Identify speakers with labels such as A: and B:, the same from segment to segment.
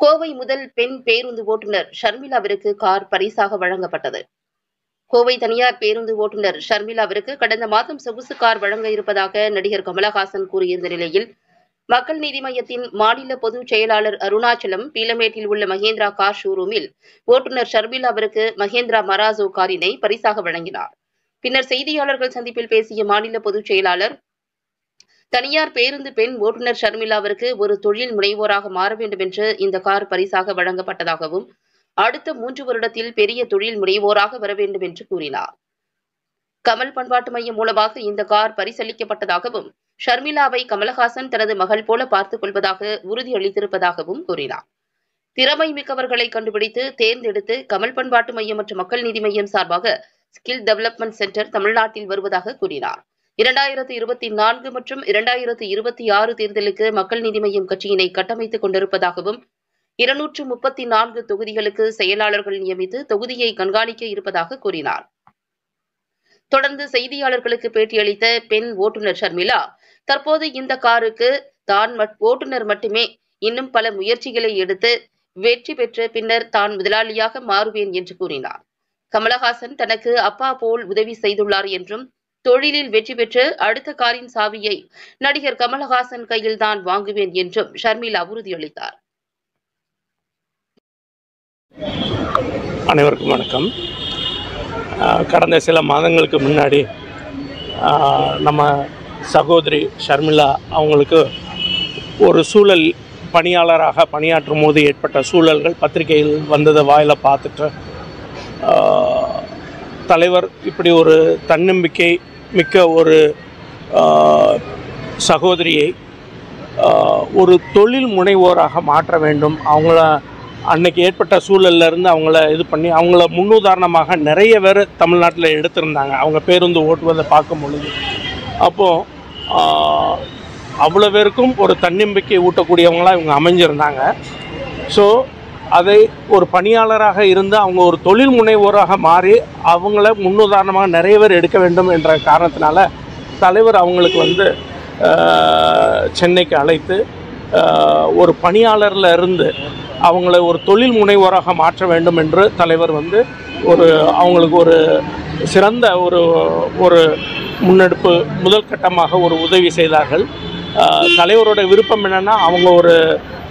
A: கோவை முதல் பெண் பேருந்து ஓட்டுநர் ஷர்மிளாவிற்கு கார் பரிசாக வழங்கப்பட்டது. கோவை தனியார் பேருந்து ஓட்டுநர் ஷர்மிளாவிற்கு கடந்த மாதம் சொகுசு கார் வழங்க இருப்பதாக நடிகர் கமலஹாசன் கூறியிருந்த நிலையில் மக்கள் நீதி மய்யத்தின் மாநில பொதுச் செயலாளர் அருணாச்சலம் பீலமேட்டில் உள்ள மகேந்திரா கார் ஷோரூமில் ஓட்டுநர் ஷர்மிளாவிற்கு மகேந்திரா மராசோ காரினை பரிசாக வழங்கினார். பின்னர் செய்தியாளர்கள் சந்திப்பில் பேசிய மாநில பொதுச் செயலாளர் தனியார் பேருந்து பெண் ஓட்டுநர் ஷர்மிளாவிற்கு ஒரு தொழில் முனைவோராக மாற வேண்டும் என்று இந்த கார் பரிசாக வழங்கப்பட்டதாகவும் அடுத்த மூன்று வருடத்தில் பெரிய தொழில் முனைவோராக வர வேண்டும் என்று கூறினார். கமல் பண்பாட்டு மையம் மூலமாக இந்த கார் பரிசளிக்கப்பட்டதாகவும் ஷர்மிளாவை கமலஹாசன் தனது மகள் போல பார்த்துக் கொள்வதாக உறுதியளித்திருப்பதாகவும் கூறினார். திறமை மிக்கவர்களை கண்டுபிடித்து தேர்ந்தெடுத்து கமல் பண்பாட்டு மையம் மற்றும் மக்கள் நீதி மையம் சார்பாக ஸ்கில் டெவலப்மெண்ட் சென்டர் தமிழ்நாட்டில் வருவதாக கூறினார். இரண்டாயிரத்து இருபத்தி நான்கு மற்றும் இரண்டாயிரத்து இருபத்தி ஆறு தேர்தலுக்கு மக்கள் நீதி மய்யம் கட்சியினை கட்டமைத்துக் கொண்டிருப்பதாகவும் இருநூற்று முப்பத்தி நான்கு தொகுதிகளுக்கு செயலாளர்கள் நியமித்து தொகுதியை கண்காணிக்க இருப்பதாக கூறினார். தொடர்ந்து செய்தியாளர்களுக்கு பேட்டியளித்த பெண் ஓட்டுநர் ஷர்மிளா தற்போது இந்த காருக்கு தான் ஓட்டுநர் மட்டுமே இன்னும் பல முயற்சிகளை எடுத்து வெற்றி பெற்ற பின்னர் தான் முதலாளியாக மாறுவேன் என்று கூறினார். கமலஹாசன் தனக்கு அப்பா போல் உதவி செய்துள்ளார் என்றும் தொழிலில் வெற்றி பெற்று அடுத்த காரின் சாவியை நடிகர் கமலஹாசன் கையில் தான் வாங்குவேன் என்றும் ஷர்மிளா உறுதியளித்தார்.
B: அனைவருக்கும் வணக்கம். கடந்த சில மாதங்களுக்கு முன்னாடி நம்ம சகோதரி ஷர்மிளா அவங்களுக்கு ஒரு சூழல் பணியாளராக பணியாற்றும் போது ஏற்பட்ட சூழல்கள் பத்திரிகையில் வந்ததை வாயில் பார்த்துட்டு தலைவர் இப்படி ஒரு தன்னம்பிக்கை மிக்க ஒரு சகோதரியை ஒரு தொழில் முனைவோராக மாற்ற வேண்டும். அவங்கள அன்னைக்கு ஏற்பட்ட சூழல்ல இருந்து அவங்கள இது பண்ணி அவங்கள முன்னுதாரணமாக நிறைய பேர் தமிழ்நாட்டில் எடுத்திருந்தாங்க. அவங்க பேருந்து ஓட்டுவதை பார்க்கும் பொழுது. அப்போது அவ்வளோ பேருக்கும் ஒரு தன்னம்பிக்கை ஊட்டக்கூடியவங்களாக இவங்க அமைஞ்சிருந்தாங்க. ஸோ அதை ஒரு பணியாளராக இருந்து அவங்க ஒரு தொழில் முனைவோராக மாறி அவங்கள முன்னுதாரணமாக நிறைய பேர் எடுக்க வேண்டும் என்ற காரணத்தினால தலைவர் அவங்களுக்கு வந்து சென்னைக்கு அழைத்து ஒரு பணியாளரில் இருந்து அவங்கள ஒரு தொழில் முனைவோராக மாற்ற வேண்டும் என்று தலைவர் வந்து ஒரு அவங்களுக்கு ஒரு சிறந்த ஒரு ஒரு முன்னெடுப்பு முதல் கட்டமாக ஒரு உதவி செய்தார்கள். தலைவரோட விருப்பம் என்னென்னா அவங்க ஒரு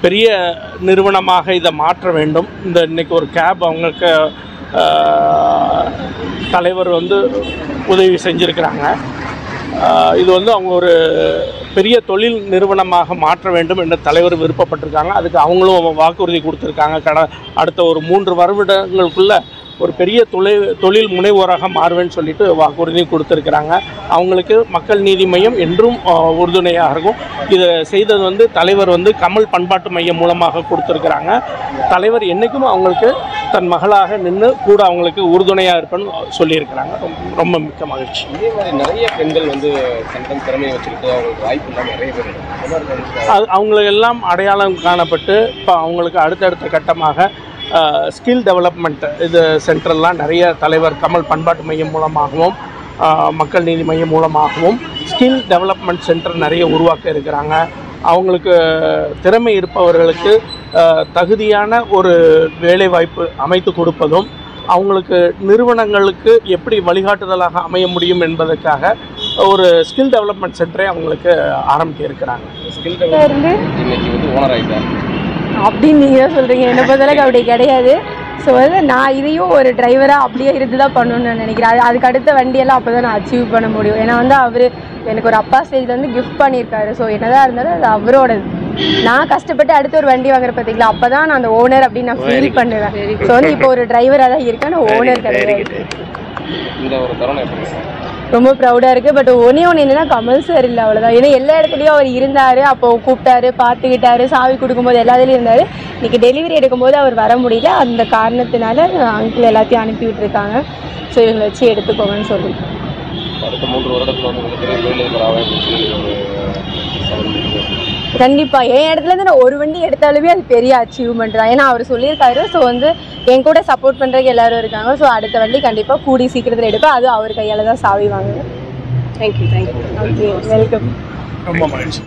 B: பெரிய நிறுவனமாக இதை மாற்ற வேண்டும். இந்த இன்றைக்கி ஒரு கேப் அவங்களுக்கு தலைவர் வந்து உதவி செஞ்சுருக்கிறாங்க. இது வந்து அவங்க ஒரு பெரிய தொழில் நிறுவனமாக மாற்ற வேண்டும் என்று தலைவர் விருப்பப்பட்டிருக்காங்க. அதுக்கு அவங்களும் வாக்குறுதி கொடுத்துருக்காங்க. கட அடுத்த ஒரு மூன்று வருடங்களுக்குள்ளே ஒரு பெரிய தொழில் தொழில் முனைவோராக மாறுவேன்னு சொல்லிட்டு வாக்குறுதி கொடுத்துருக்குறாங்க. அவங்களுக்கு மக்கள் நீதி மையம் என்றும் உறுதுணையாக இருக்கும். இதை செய்தது வந்து தலைவர் வந்து கமல் பண்பாட்டு மையம் மூலமாக கொடுத்துருக்குறாங்க. தலைவர் என்றைக்கும் அவங்களுக்கு தன் மகளாக நின்று கூட அவங்களுக்கு உறுதுணையாக இருப்பேன்னு சொல்லியிருக்கிறாங்க. ரொம்ப- ரொம்ப மிக்க மகிழ்ச்சி.
C: இதே மாதிரி நிறைய பெண்கள் வந்து தன்னிடம் திறமையை வச்சுக்கிட்டு அவங்களுக்கு வாய்ப்பு இல்லாமல் நிறைய பேர்
B: அது அவங்களுக்கு எல்லாம் அடையாளம் காணப்பட்டு இப்போ அவங்களுக்கு அடுத்தடுத்த கட்டமாக ஸ்கில் டெவலப்மெண்ட் இது சென்டர்லாம் நிறைய தலைவர் கமல் பண்பாட்டு மையம் மூலமாகவும் மக்கள் நீதி மையம் மூலமாகவும் ஸ்கில் டெவலப்மெண்ட் சென்டர் நிறைய உருவாக்க இருக்கிறாங்க. அவங்களுக்கு திறமை இருப்பவர்களுக்கு தகுதியான ஒரு வேலைவாய்ப்பு அமைத்து கொடுப்பதும் அவங்களுக்கு நிறுவனங்களுக்கு எப்படி வழிகாட்டுதலாக அமைய முடியும் என்பதற்காக ஒரு ஸ்கில் டெவலப்மெண்ட் சென்டரை அவங்களுக்கு ஆரம்பிக்க இருக்கிறாங்க.
C: ஸ்கில்
D: இருந்து
C: இன்னைக்கு வந்து ஓனர் ஆகிட்டார்
D: அப்படின்னு நீங்கள் தான் சொல்கிறீங்க என்னை பொறுத்தளவுக்கு அப்படி கிடையாது. ஸோ வந்து நான் இதையும் ஒரு டிரைவராக அப்படியே இருந்து தான் பண்ணணும்னு நான் நினைக்கிறேன். அது அதுக்கு அடுத்த வண்டியெல்லாம் அப்போ தான் நான் அச்சீவ் பண்ண முடியும். ஏன்னா வந்து அவர் எனக்கு ஒரு அப்பா ஸ்டேஜில் வந்து கிஃப்ட் பண்ணியிருக்காரு. ஸோ என்னதான் இருந்தாலும் அது அவரோடது. நான் கஷ்டப்பட்டு அடுத்த ஒரு வண்டி வாங்குற பார்த்தீங்களா அப்போ தான் நான் அந்த ஓனர் அப்படின்னு நான் ஃபீல் பண்ணுவேன். ஸோ வந்து இப்போ ஒரு டிரைவராக தான் இருக்கேன் நான் ஓனர் கிடையாது. ரொம்ப ப்ரௌடாக இருக்குது பட் ஒன்றே ஒன்று என்னென்னா கமல் சார் இல்லை அவ்வளோதான் ஏன்னா எல்லா இடத்துலையும் அவர் இருந்தார் அப்போ கூப்பிட்டாரு பார்த்துக்கிட்டாரு சாவி கொடுக்கும்போது எல்லாத்துலேயும் இருந்தார். இன்றைக்கி டெலிவரி எடுக்கும்போது அவர் வர முடியல. அந்த காரணத்தினால அங்கிள் எல்லாத்தையும் அனுப்பி விட்டுருக்காங்க. ஸோ இவங்களை வச்சு எடுத்துக்கோங்கன்னு சொல்லி
C: அடுத்த மூன்று வருடத்தில் வந்து
D: கண்டிப்பாக என் இடத்துல இருந்து நான் ஒரு வண்டி எடுத்தாலுமே அது பெரிய அச்சீவ்மெண்ட் தான். ஏன்னா அவர் சொல்லியிருக்காரு ஸோ வந்து என் கூட சப்போர்ட் பண்ணுறதுக்கு எல்லாரும் இருக்காங்க. ஸோ அடுத்த வண்டி கண்டிப்பாக கூடி சீக்கிரத்தில் எடுப்பேன். அது அவர் கையால் தான் சாவி வாங்குவேன். தேங்க்யூ தேங்க்யூ ஓகே வெல்கம்
B: ரொம்ப மகிழ்ச்சி.